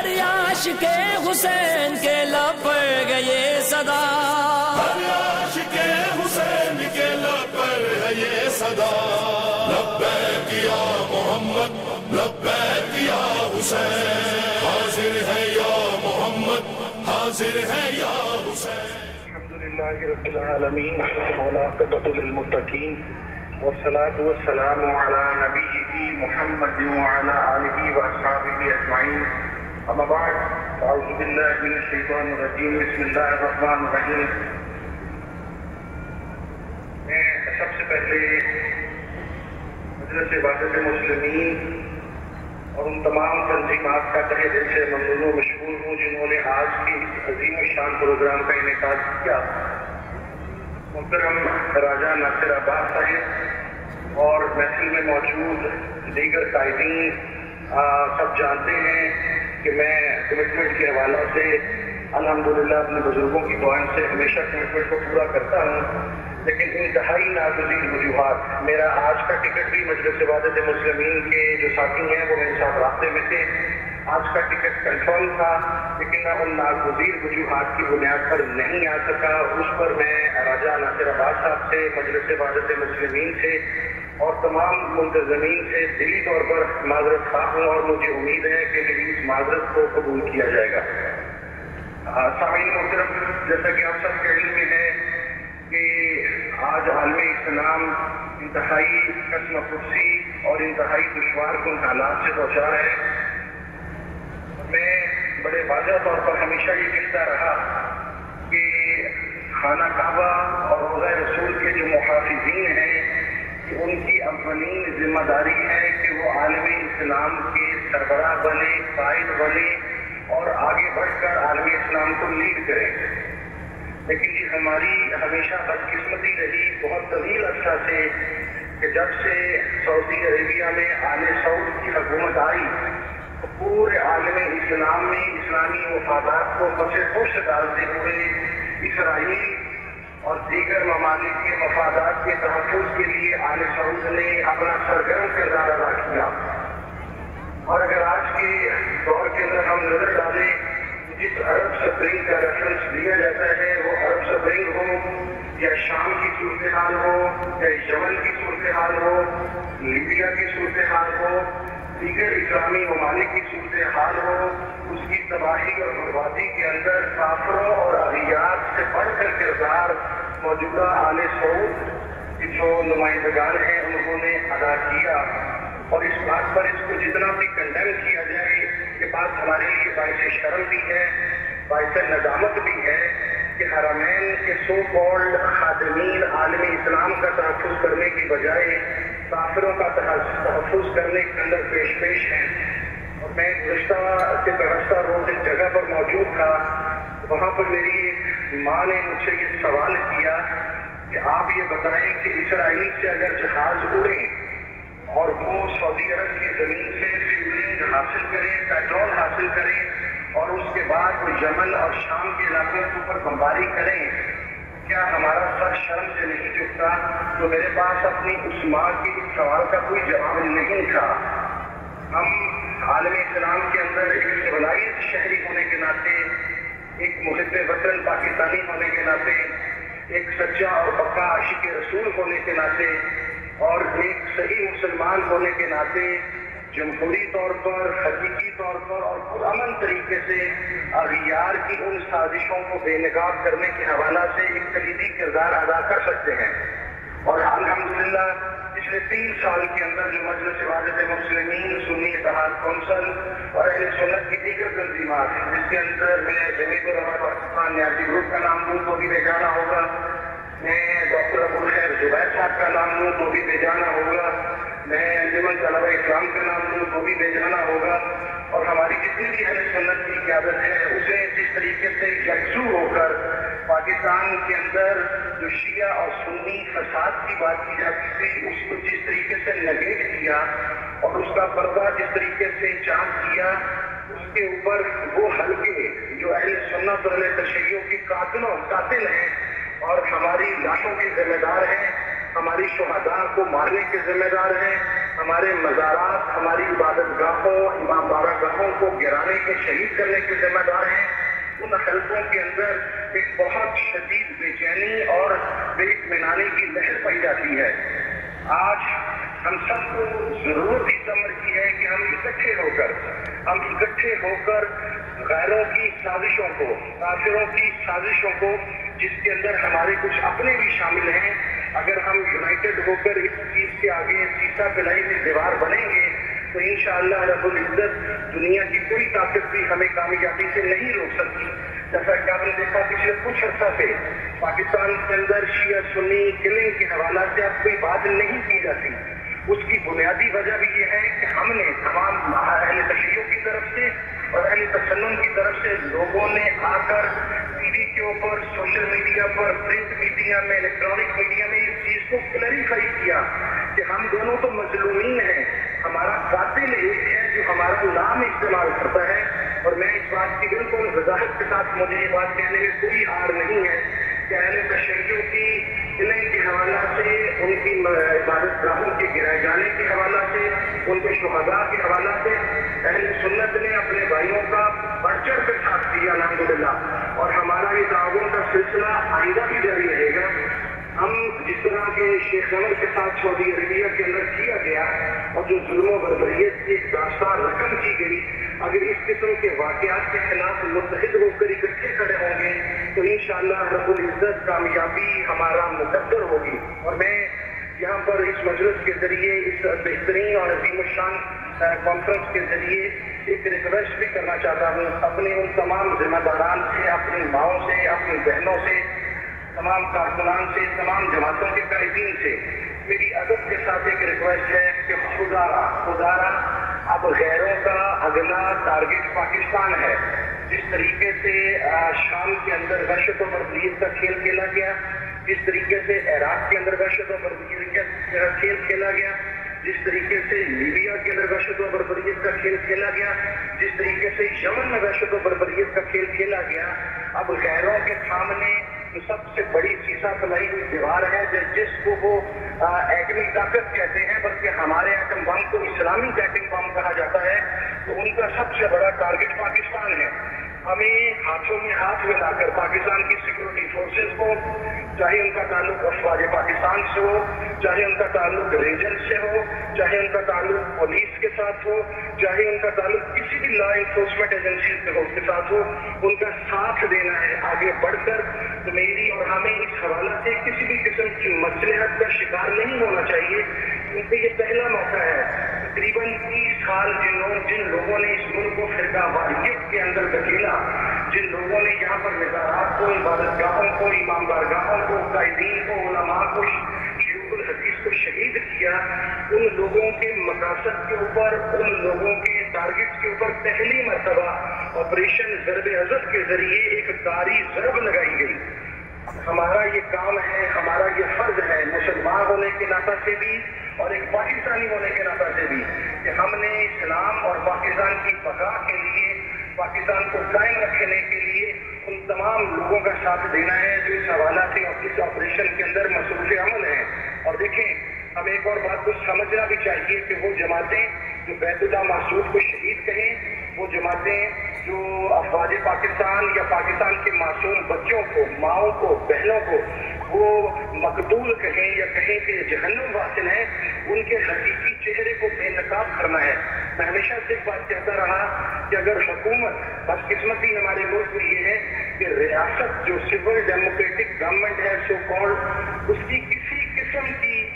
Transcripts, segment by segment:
ہر یاش کے حسین کے لب پر گئے صدا۔ ہر عاشق حسین کے لب پر ہے یہ صدا۔ لبیک یا محمد لبیک یا حسین۔ حاضر ہے یا محمد حاضر ہے یا حسین۔ الحمد لله رب العالمين والعاقبة للمتقين والصلاة والسلام على نبيه محمد وعلى آله وأصحابه أجمعين أما بعد، أعوذ بالله من الشيطان الرجيم. بسم الله الرحمن الرحيم. میں سب سے پہلے مجلس عبادت مسلمین اور ان تمام تنظیمات کا تہ دل سے ممنون و مشغول ہوں، جنہوں نے آج کی اس عظیم الشان پروگرام کا انعقاد کیا۔ محترم راجہ ناصر عباس صاحب اور محفل میں موجود دیگر قائدین سب جانتے ہیں۔ کہ میں کمٹمنٹ کے حوالے سے الحمدللہ اپنے بزرگوں کی دعائیں سے ہمیشہ کمٹمنٹ کو پورا کرتا ہوں، لیکن انتہائی ناگزیر وجوہات۔ میرا آج کا ٹکٹ بھی مجلس عبادت مسلمین کے جو ساتھی ہیں، وہ میرے ساتھ رابطے میں تھے۔ آج کا ٹکٹ کنفرم تھا، لیکن میں ان ناگزیر وجوہات کی بنیاد پر نہیں آ سکا۔ اس پر میں راجہ ناصر عباس صاحب سے، مجلس عبادت مسلمین سے اور تمام منتظمین سے دلی طور پر معذرت خواہ ہوں اور مجھے امید ہے کہ میری اس معذرت کو قبول کیا جائے گا۔ سامعین محترم، جیسا کہ آپ سب کے علم میں ہے کہ آج عالم اسلام انتہائی قسم پرسی اور انتہائی دشوار کن حالات سے دوچار ہے۔ میں بڑے واضح طور پر ہمیشہ یہ کہتا رہا کہ خانہ کعبہ اور روزہ رسول کے جو محافظین ہیں کہ ان کی اولین ذمہ داری ہے کہ وہ عالم اسلام کے سربراہ بنے، قائد بنے اور آگے بڑھ کر عالم اسلام کو لیڈ کریں لیکن یہ ہماری ہمیشہ بدقسمتی رہی۔ بہت طویل عرصہ سے کہ جب سے سعودی عربیہ میں آل سعود کی حکومت آئی، تو پورے عالم اسلام میں اسلامی مفادات کو پسے پشت ڈالتے ہوئے اسرائیل اور دیگر ممالک کے مفادات کے تحفظ کے لیے آل سعود نے اپنا سرگرم کردار ادا کیا۔ اور اگر آج کے دور کے اندر ہم نظر ڈالیں، جس عرب سپرنگ کا ریفرنس دیا جاتا ہے، وہ عرب سپرنگ ہو، یا شام کی صورتحال ہو، یا یمن کی صورتحال ہو، لیبیا کی صورتحال ہو، دیگر اسلامی ممالک کی صورتحال ہو کی تباہی اور بربادی کے اندر کافروں اور اغیات سے بڑھ کر کردار موجودہ آل سعود کی جو نمائندگان ہیں، انہوں نے ادا کیا۔ اور اس بات پر اس کو جتنا بھی کنڈیم کیا جائے یہ بات ہمارے لیے باعث شرم بھی ہے، باعث ندامت بھی ہے کہ حرمین کے سو کالڈ خادمین عالمی اسلام کا تحفظ کرنے کی بجائے کافروں کا تحفظ کرنے کے اندر پیش پیش ہیں۔ میں گزشتہ کے گزشتہ روز ایک جگہ پر موجود تھا، وہاں پر میری ایک ماں نے مجھ سے یہ سوال کیا کہ آپ یہ بتائیں کہ اسرائیل سے اگر جہاز اڑیں اور وہ سعودی عرب کی زمین سے فیولنگ حاصل کریں پیٹرول حاصل کریں اور اس کے بعد وہ یمن اور شام کے علاقوں کے اوپر بمباری کریں کیا ہمارا سر شرم سے نہیں جھکتا تو میرے پاس اپنی اس ماں کے اس سوال کا کوئی جواب نہیں تھا۔ ہم عالم اسلام کے اندر ایک سولائز شہری ہونے کے ناطے، ایک محب وطن پاکستانی ہونے کے ناطے، ایک سچا اور پکا عاشق رسول ہونے کے ناطے اور ایک صحیح مسلمان ہونے کے ناطے، جمہوری طور پر، حقیقی طور پر اور پرامن طریقے سے اغیار کی ان سازشوں کو بے نقاب کرنے کے حوالہ سے ایک کلیدی کردار ادا کر سکتے ہیں۔ اور الحمدللہ پچھلے تین سال کے اندر جو مجلس عبادت مسلمین سنی اتحاد کونسل اور اہل سنت کی دیگر تنظیمات جس کے اندر میں جمیت الرحمٰ پاکستان نیازی گروپ کا نام دوں تو بھی بے جانا ہوگا، میں ڈاکٹر ابو الخیر زبیر صاحب کا نام لوں تو بھی بے جانا ہوگا، میں انجمن طلبہ اسلام کا نام لوں تو بھی بے جانا ہوگا، اور ہماری جتنی بھی اہل سنت کی قیادت ہے، اسے جس طریقے سے یکسو ہو کر پاکستان کے اندر جو شیعہ اور سنی فساد کی بات کی جاتی تھی، اس کو جس طریقے سے نگیٹ کیا اور اس کا پردہ جس طریقے سے چاند کیا، اس کے اوپر وہ حلقے جو اہل سنت اور اہل تشیعوں کی قاتلوں قاتل ہیں اور ہماری لاشوں کے ذمہ دار ہیں، ہماری شہداء کو مارنے کے ذمہ دار ہیں، ہمارے مزارات، ہماری عبادت گاہوں امام بارہ گاہوں کو گرانے کے شہید کرنے کے ذمہ دار ہیں۔ ان حلقوں کے اندر ایک بہت شدید بے چینی اور بے اطمینانی کی لہر پائی جاتی ہے۔ آج ہم سب کو ضرورت اس عمر کی ہے کہ ہم اکٹھے ہو کر، ہم اکٹھے ہو کر غیروں کی سازشوں کو، کافروں کی سازشوں کو، جس کے اندر ہمارے کچھ اپنے بھی شامل ہیں، اگر ہم یونائٹڈ ہو کر اس چیز کے آگے سیسا پلائی میں دیوار بنیں گے تو انشاءاللہ رب العزت دنیا کی کوئی طاقت بھی ہمیں کامیابی سے نہیں روک سکتی۔ جیسا کہ آپ نے دیکھا پچھلے کچھ عرصہ سے پاکستان کے اندر شیعہ سنی کلنگ کے حوالہ سے اب کوئی بات نہیں کی جاتی۔ اس کی بنیادی وجہ بھی یہ ہے کہ ہم نے تمام اہل تشریحوں کی طرف سے اور اہل تسنم کی طرف سے لوگوں نے آ کر ٹی وی کے اوپر، سوشل میڈیا پر، پرنٹ میڈیا میں، الیکٹرانک میڈیا میں اس چیز کو کلیریفائی کیا کہ ہم دونوں تو مظلومین ہیں۔ ہمارا قاتل ایک ہے جو ہمارا نام استعمال کرتا ہے اور میں اس بات کی بالکل وضاحت کے ساتھ مجھے یہ بات کہنے میں کوئی آر نہیں ہے کہ اہل تشریحوں کی علم کے حوالہ سے، ان کی عبادت گاہوں کے گرائے جانے کے حوالہ سے، ان کے شہداء کے حوالہ سے اہل سنت نے اپنے بھائیوں کا بڑھ چڑھ کر ساتھ دیا الحمد للہ اور ہمارا یہ تعاون کا سلسلہ آئندہ بھی جاری رہے گا۔ ہم جس طرح کے شیخ نمر کے ساتھ سعودی عربیہ کے اندر کیا گیا اور جو ظلم و بربریت کی ایک داستان رقم کی گئی، اگر اس قسم کے واقعات کے خلاف متحد ہو کر اکٹھے کھڑے ہوں گے، تو انشاءاللہ رب العزت کامیابی ہمارا مقدر ہوگی۔ اور میں یہاں پر اس مجلس کے ذریعے، اس بہترین اور عظیم الشان کانفرنس کے ذریعے ایک ریکویسٹ بھی کرنا چاہتا ہوں۔ اپنے ان تمام ذمہ داران سے، اپنی ماؤں سے، اپنی بہنوں سے، تمام کارکنان سے، تمام جماعتوں کے قائدین سے، میری ادب کے ساتھ ایک ریکویسٹ ہے۔ کہ خدا خدا اب غیروں کا اگلا ٹارگٹ پاکستان ہے۔ جس طریقے سے شام کے اندر وحشت و بربریت کا کھیل کھیلا گیا، جس طریقے سے عراق کے اندر وحشت و بربریت کا کھیل کھیلا گیا، جس طریقے سے لیبیا کے اندر وحشت و بربریت کا کھیل کھیلا گیا، جس طریقے سے یمن میں وحشت و بربریت کا کھیل کھیلا گیا، اب غیروں کے سامنے سب سے بڑی سیسا فلائی ہوئی دیوار ہے، جس کو وہ ایٹمی طاقت کہتے ہیں، بلکہ ہمارے ایٹم بم کو اسلامی ایٹم بم کہا جاتا ہے۔ تو ان کا سب سے بڑا ٹارگٹ پاکستان ہے۔ ہمیں ہاتھوں میں ہاتھ ملا کر پاکستان کی سیکورٹی فورس چاہے ان کا تعلق افواج پاکستان سے ہو، چاہے ان کا تعلق ریجن سے ہو، چاہے ان کا تعلق پولیس کے ساتھ ہو، چاہے ان کا تعلق کسی بھی لا انفورسمنٹ ایجنسی کے ساتھ ہو، ان کا ساتھ دینا ہے آگے بڑھ کر۔ تو میری اور ہمیں اس حوالہ سے کسی بھی قسم کی مسلحت کا شکار نہیں ہونا چاہیے۔ کیونکہ یہ پہلا موقع ہے۔ تقریباً تیس سال جن لوگ جن لوگوں نے اس ملک کو فرقہ واریت کے اندر دکیلا جن لوگوں نے یہاں پر نظارات کو، عبادت گاہوں کو امام بارگاہوں کو، قائدین کو، علماء کو شیوخ الحدیث کو شہید کیا، ان لوگوں کے مقاصد کے اوپر، ان لوگوں کے ٹارگٹ کے اوپر پہلی مرتبہ آپریشن ضرب عزت کے ذریعے ایک کاری ضرب لگائی گئی۔ ہمارا یہ کام ہے، ہمارا یہ فرض ہے، مسلمان ہونے کے ناطا سے بھی اور ایک پاکستانی ہونے کے ناطا سے بھی کہ ہم نے اسلام اور پاکستان کی بقا کے لیے پاکستان کو قائم رکھنے کے لیے ان تمام لوگوں کا ساتھ دینا ہے جو اس حوالہ سے اس آپریشن کے اندر مصروف عمل ہیں۔ اور دیکھیں، ہم ایک اور بات کو سمجھنا بھی چاہیے کہ وہ جماعتیں جو بیت اللہ محسوس کو شہید کہیں وہ جماعتیں جو افواج پاکستان یا پاکستان کے معصوم بچوں کو، ماؤں کو، بہنوں کو وہ مقبول کہیں یا کہیں کہ جہنم واصل ہیں ان کے حقیقی چہرے کو بے نقاب کرنا ہے۔ میں ہمیشہ سے ایک بات کہتا رہا کہ اگر حکومت بس قسمتی ہمارے ملک میں یہ ہے کہ ریاست جو سول ڈیموکریٹک گورنمنٹ ہے سو کال اس کی کسی قسم کی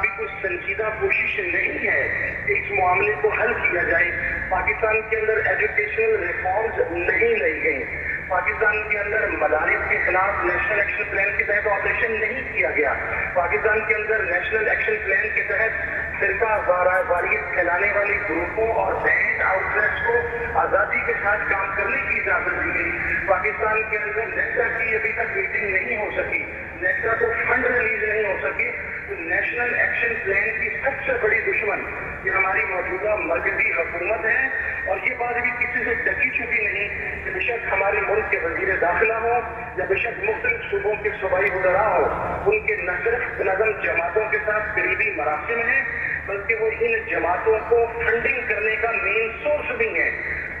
بھی کچھ سنجیدہ کوشش نہیں ہے کہ اس معاملے کو حل کیا جائے۔ پاکستان کے اندر ایجوکیشنل ریفارمز نہیں لائی گئی پاکستان کے اندر مدارس کے خلاف نیشنل ایکشن پلان کے تحت آپریشن نہیں کیا گیا۔ پاکستان کے اندر نیشنل ایکشن پلان کے تحت فرقہ واریت پھیلانے والے گروپوں اور بینک آؤٹ لیٹس کو آزادی کے ساتھ کام کرنے کی اجازت دی گئی۔ پاکستان کے اندر نیکٹا کی ابھی تک میٹنگ نہیں ہو سکی۔ نیکٹا کو فنڈ ریلیز نہیں ہو سکی۔ نیشنل ایکشن پلان کی سب سے بڑی دشمن یہ ہماری موجودہ مرکزی حکومت ہے۔ اور یہ بات بھی کسی سے ڈکی چکی نہیں کہ بے شک ہمارے ملک کے وزیر داخلہ ہو یا بے شک مختلف صوبوں کے صوبائی وزراء ہو ان کے نہ صرف نظم جماعتوں کے ساتھ قریبی مراسم ہیں، بلکہ وہ ان جماعتوں کو فنڈنگ کرنے کا مین سورس بھی ہے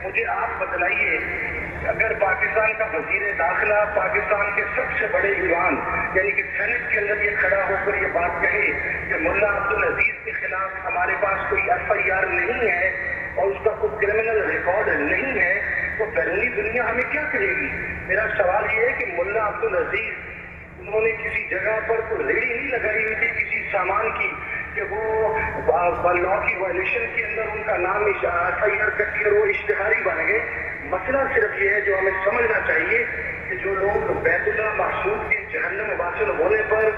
مجھے آپ بتلائیے، اگر پاکستان کا وزیر داخلہ پاکستان کے سب سے بڑے ایوان یعنی کہ سینٹ کے اندر یہ کھڑا ہو کر یہ بات کہے کہ ملا عبد العزیز کے خلاف ہمارے پاس کوئی ایف آئی آر نہیں ہے اور اس کا کوئی کرمنل ریکارڈ نہیں ہے تو بیرونی دنیا ہمیں کیا کہے گی؟ میرا سوال یہ ہے کہ ملا عبد العزیز انہوں نے کسی جگہ پر کوئی ریڑی نہیں لگائی ہوئی تھی کسی سامان کی کہ وہ لا کی وائلیشن کے اندر ان کا نام ایف آئی آر کر کے وہ اشتہاری بن گئے۔ مسئلہ صرف یہ ہے، جو ہمیں سمجھنا چاہیے کہ جو لوگ بیت اللہ محسوس کے جہنم واصل ہونے پر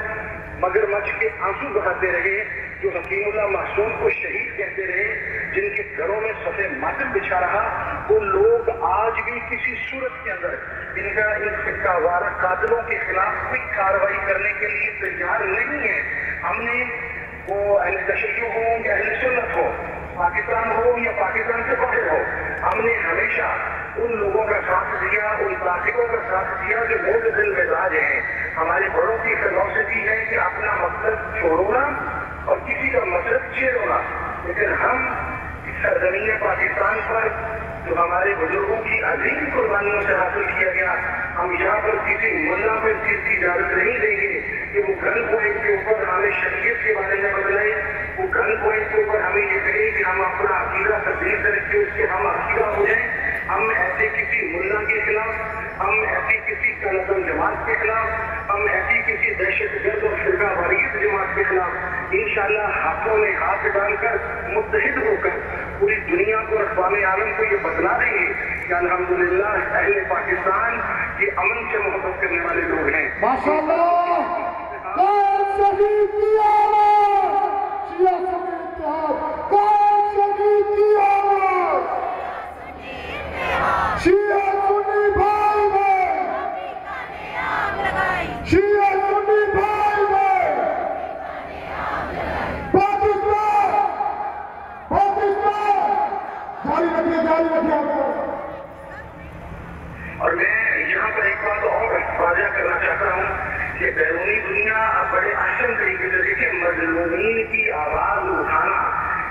مگر مچ کے آنسو بہاتے رہے جو حکیم اللہ معصوم کو شہید کہتے رہے جن کے گھروں میں سفید ماتم بچھا رہا، وہ لوگ آج بھی کسی صورت کے اندر ان کا ان فکا وارہ قاتلوں کے خلاف کوئی کاروائی کرنے کے لیے تیار نہیں ہے ہم نے وہ اہل تشیع ہو یا اہل سنت ہو پاکستان ہو یا پاکستان سے باہر ہو ہم نے ہمیشہ ان لوگوں کا ساتھ دیا، ان تاثروں کا ساتھ دیا جو موت دل مزاج ہیں۔ ہمارے بڑوں کی فلاسفی ہے کہ اپنا مقصد چھوڑونا اور کسی کا مقصد چھیڑونا۔ لیکن ہم اس سرزمین پاکستان پر جو ہمارے بزرگوں کی عظیم قربانیوں سے حاصل کیا گیا، ہم یہاں پر کسی ملا پر چیز کی اجازت نہیں دیں گے کہ وہ گن پوائنٹ کے اوپر ہمیں شریعت کے بارے میں بدلائے۔ وہ گن پوائنٹ کے اوپر ہمیں یہ کہے کہ ہم اپنا عقیدہ تبدیل کر کے اس کے ہم عقیدہ ہو جائیں ہم ایسے کسی ملا کے خلاف، ہم ایسی کسی کنزل جماعت کے خلاف، ہم ایسی کسی دہشت گرد اور فرقہ واریت جماعت کے خلاف انشاءاللہ ہاتھوں میں ہاتھ ڈال کر متحد ہو کر پوری دنیا کو اقوام عالم کو یہ بتلا دیں گے کہ الحمدللہ اہل پاکستان یہ امن سے محبت کرنے والے لوگ ہیں۔ ماشاءاللہ! کون شہید کی آواز شیعہ سنی اتحاد کون شہید کی آواز شیعہ سنی بھائی بھائی شیعہ سنی بھائی بھائی پاکستان پاکستان جاری رکھیے جاری رکھیے آپ اور میں یہاں پر ایک بات اور واضح کرنا چاہتا ہوں کہ بیرونی دنیا بڑے احسن طریقے سے دیکھیں، مظلومین کی آواز اٹھانا،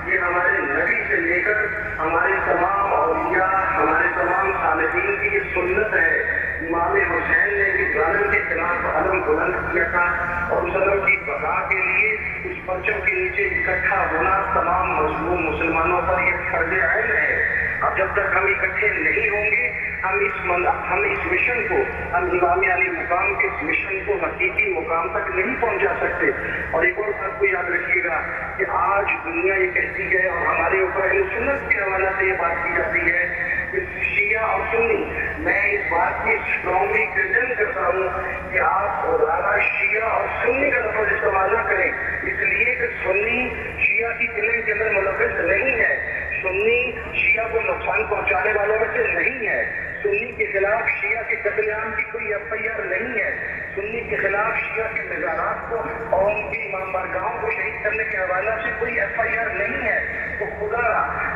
یہ ہمارے نبی سے لے کر ہمارے تمام اولیاء، ہمارے تمام صالحین کی یہ سنت ہے۔ امام حسین نے بھی ظالم کے خلاف علم بلند کیا تھا اور اس کی بقا کے لیے اس پرچم کے نیچے اکٹھا ہونا تمام مظلوم مسلمانوں پر یہ فرض عین ہے۔ اب جب تک ہم اکٹھے نہیں ہوں گے، ہم اس من... ہم اس مشن کو، ہم امام علی مقام کے اس مشن کو حقیقی مقام تک نہیں پہنچا سکتے۔ اور ایک اور بات کو یاد رکھیے گا کہ آج دنیا یہ کہتی ہے اور ہمارے اوپر اہل سنت کے حوالہ سے یہ بات کی جاتی ہے کہ شیعہ اور سنی، میں اس بات کی اسٹرانگلی کنڈم کرتا ہوں کہ آپ رانا شیعہ اور سنی کا لفظ استعمال نہ کریں۔ اس لیے کہ سنی شیعہ کی کلم کے اندر ملوث نہیں ہے۔ سنی شیعہ کو نقصان پہنچانے والوں میں سے نہیں ہے۔ سنی کے خلاف شیعہ کے قتل عام کی کوئی ایف آئی آر نہیں ہے۔ سنی کے خلاف شیعہ کے نظارات کو اور ان کی امام بارگاہوں کو شہید کرنے کے حوالہ سے کوئی ایف آئی آر نہیں ہے۔ تو خدا،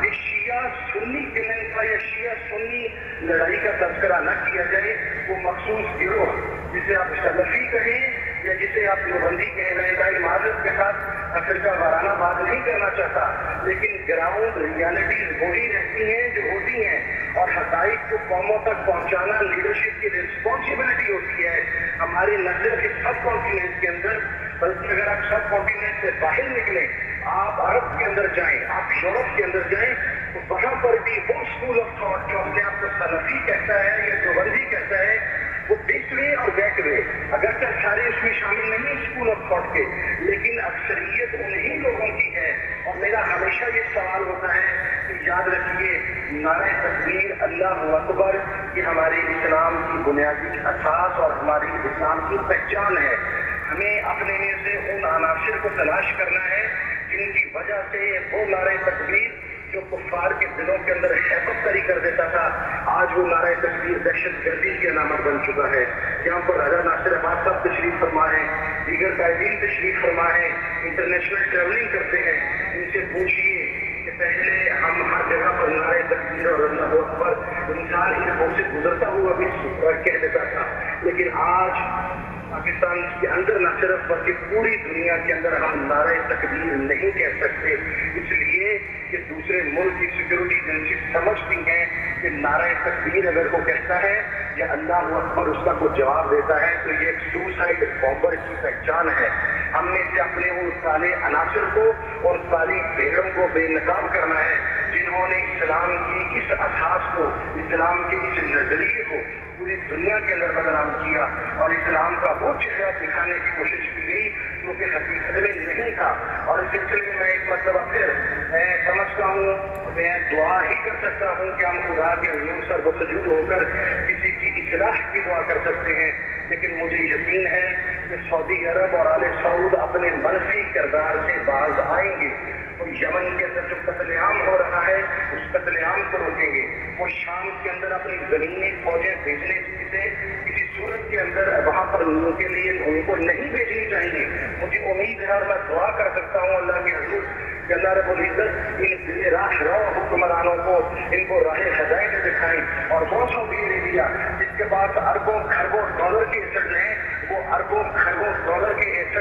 یہ شیعہ سنی کلن کا یا شیعہ سنی لڑائی کا تذکرہ نہ کیا جائے، وہ مخصوص گروہ جسے آپ سلفی کہیں یا جسے آپ دیوبندی کہیں، میں بھائی معذرت کے ساتھ فرقہ وارانہ بات نہیں کرنا چاہتا، لیکن گراؤنڈ ریالٹیز وہی رہتی ہیں جو ہوتی ہیں اور حقائق کو قوموں تک پہنچانا لیڈرشپ کی رسپانسبلٹی ہوتی ہے۔ ہماری نہ صرف اس سب کانٹیننٹ کے اندر، بلکہ اگر آپ سب کانٹیننٹ سے باہر نکلیں، آپ عرب کے اندر جائیں، آپ یورپ کے اندر جائیں، تو وہاں پر بھی وہ اسکول آف تھاٹ جو اپنے آپ کو سلفی کہتا ہے یا دیوبندی کہتا ہے، وہ دس وے اور دیٹ وے اگرچہ سارے اس میں شامل نہیں اسکول آف تھاٹ کے، لیکن اکثریت انہی لوگوں کی ہے اور ہمیشہ یہ سوال ہوتا ہے کہ یاد رکھیے، نعرہ تکبیر اللہ اکبر یہ ہمارے اسلام کی بنیادی اساس اور ہماری اسلام کی پہچان ہے۔ ہمیں اپنے میں سے ان عناصر کو تلاش کرنا ہے جن کی وجہ سے وہ نعرہ تکبیر جو کفار کے دلوں کے اندر حیبت کری کر دیتا تھا، آج وہ نعرہ تکبیر دہشت گردی کی علامت بن چکا ہے۔ یہاں پر راجا ناصر عباس صاحب تشریف فرما ہے دیگر قائدین تشریف فرما ہے انٹرنیشنل ٹریولنگ کرتے ہیں، ان سے پوچھیے کہ پہلے ہم ہر جگہ پر نعرہ تکبیر اور اللہ اکبر انسان ان سے گزرتا ہوا بھی کہہ دیتا تھا۔ لیکن آج پاکستان کے اندر نہ صرف بلکہ پوری دنیا کے اندر ہم نعرہ تکبیر نہیں کہہ سکتے۔ اس لیے کہ دوسرے ملک کی سیکورٹی ایجنسی سمجھتی ہیں کہ نعرہ تکبیر اگر وہ کہتا ہے یا اللہ اکبر اس کا کوئی جواب دیتا ہے تو یہ ایک سوسائڈ بامبر کی پہچان ہے۔ ہم نے سے اپنے ان سارے عناصر کو اور ساری بھیڑوں کو بے نقاب کرنا ہے، جنہوں نے اسلام کی اس اساس کو، اسلام کے اس نظریے کو پوری دنیا کے اندر بدنام کیا اور اسلام کا وہ چہرہ دکھانے کی کوشش کی گئی جو کہ حقیقت میں نہیں تھا۔ اور اس سلسلے میں میں ایک مطلب مرتبہ پھر میں سمجھتا ہوں، میں دعا ہی کر سکتا ہوں کہ ہم خدا کے حضور سر بسجود ہو کر کسی کی اصلاح کی دعا کر سکتے ہیں، لیکن مجھے یقین ہے کہ سعودی عرب اور آل سعود اپنے منفی کردار سے باز آئیں گے۔ اور یمن کے اندر جو قتل عام ہو رہا ہے، اس قتل عام کو روکیں گے۔ وہ شام کے اندر اپنی زمینی فوجیں بھیجنے سے کسی صورت کے اندر وہاں پر ان کے لیے ان کو نہیں بھیجنی چاہیے۔ مجھے امید ہے اور میں دعا کر سکتا ہوں اللہ کے حضور کہ اللہ رب العزت ان راہ رو حکمرانوں کو، ان کو راہ ہدایت دکھائیں۔ اور وہ سعودی عربیہ کے پاس اربوں خربوں ڈالر کے ایسٹ ہیں وہ اربوں خربوں ڈالر کے ایسٹ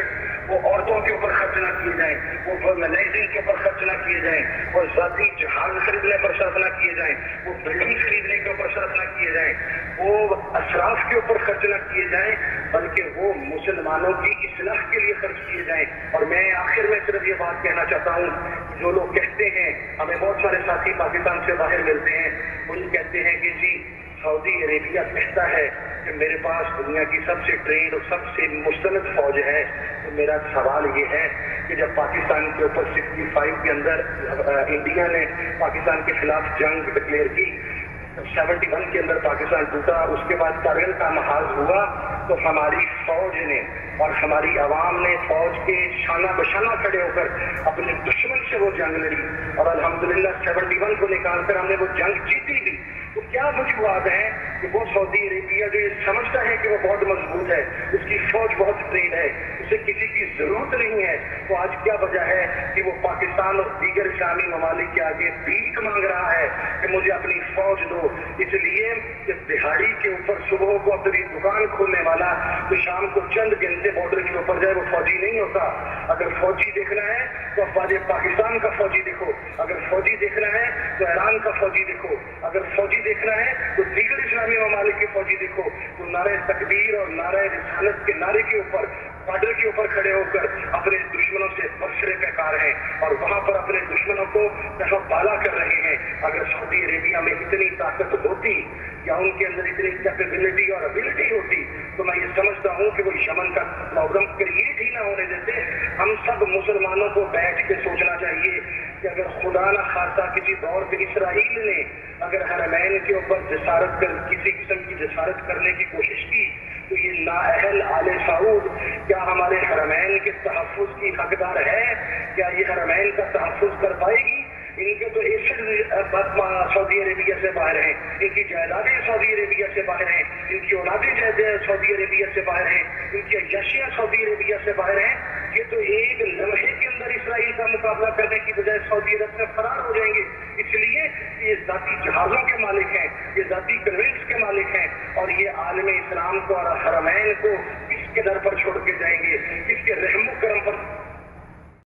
وہ عورتوں کے اوپر خرچ نہ کیے جائیں، وہ فرمنائزنگ کے اوپر خرچ نہ کیے جائیں، وہ ذاتی جہاز خریدنے پر صرف نہ کیے جائیں، وہ بلڈنگ خریدنے کے اوپر صرف نہ کیے جائیں، وہ اشراف کے اوپر خرچ نہ کیے جائیں، بلکہ وہ مسلمانوں کی اصلاح کے لیے خرچ کیے جائیں۔ اور میں آخر میں صرف یہ بات کہنا چاہتا ہوں، جو لوگ کہتے ہیں، ہمیں بہت سارے ساتھی پاکستان سے باہر ملتے ہیں وہ کہتے ہیں کہ جی سعودی عربیہ کہتا ہے کہ میرے پاس دنیا کی سب سے ٹرینڈ اور سب سے مستند فوج ہے۔ تو میرا سوال یہ ہے کہ جب پاکستان کے اوپر سکسٹی فائیو کے اندر انڈیا نے پاکستان کے خلاف جنگ ڈکلیئر کی سیونٹی ون کے اندر پاکستان ٹوٹا، اس کے بعد کارگل کا محاذ ہوا، تو ہماری فوج نے اور ہماری عوام نے فوج کے شانہ بشانہ کھڑے ہو کر اپنے دشمن سے وہ جنگ لڑی۔ اور الحمدللہ سیونٹی ون کو نکال کر ہم نے وہ جنگ جیتی بھی تو کیا وجوہات ہیں کہ وہ سعودی عربیہ جو یہ سمجھتا ہے کہ وہ بہت مضبوط ہے، اس کی فوج بہت ٹرین ہے، اسے کسی کی ضرورت نہیں ہے۔ تو آج کیا وجہ ہے کہ وہ پاکستان اور دیگر اسلامی ممالک کے آگے بھیک مانگ رہا ہے کہ مجھے اپنی فوج دو؟ اس لیے کہ دہاڑی کے اوپر صبح کو اپنی دکان کھولنے والا تو شام کو چند گھنٹے بارڈر کے اوپر جائے، وہ فوجی نہیں ہوتا۔ اگر فوجی دیکھنا ہے تو افواج پاکستان کا فوجی دیکھو۔ اگر فوجی دیکھنا ہے تو ایران کا فوجی دیکھو۔ اگر فوجی دیکھنا ہے تو دیگر اسلامی ممالک کے فوجی دیکھو، تو نعرہ تکبیر اور نعرہ رسالت کے نعرے کے اوپر بارڈر کے اوپر کھڑے ہو کر اپنے دشمنوں سے بخشرے پیکار ہیں اور وہاں پر اپنے دشمنوں کو بالا کر رہے ہیں۔ اگر سعودی عربیہ میں اتنی طاقت ہوتی یا ان کے اندر اتنی کیپیبلٹی اور ابلٹی ہوتی، تو میں یہ سمجھتا ہوں کہ وہ یمن کا پروگرام کریٹ ہی نہ ہونے دیتے۔ ہم سب مسلمانوں کو بیٹھ کے سوچنا چاہیے کہ اگر خدا نہ خاصہ کسی دور پہ اسرائیل نے اگر حرمین کے اوپر جسارت کر، کسی قسم کی جسارت کرنے کی کوشش کی، تو یہ نااہل آل سعود کیا ہمارے حرمین کے تحفظ کی حقدار ہے؟ کیا یہ حرمین کا تحفظ کر پائے گی؟ ان کے تو سعودی عربیہ سے باہر ہیں، ان کی جائیدادیں سعودی عربیہ سے باہر ہیں، ان کی اولادیں سعودی عربیہ سے باہر ہیں، ان کی یشیاں سعودی عربیہ سے باہر ہیں۔ یہ تو ایک لمحے کے اندر اسرائیل کا مقابلہ کرنے کی بجائے سعودی عرب سے فرار ہو جائیں گے۔ اس لیے یہ ذاتی جہازوں کے مالک ہیں، یہ ذاتی کنوینس کے مالک ہیں اور یہ عالم اسلام کو اور حرمین کو کس کے در پر چھوڑ کے جائیں گے۔ کس کے رحم و کرم پر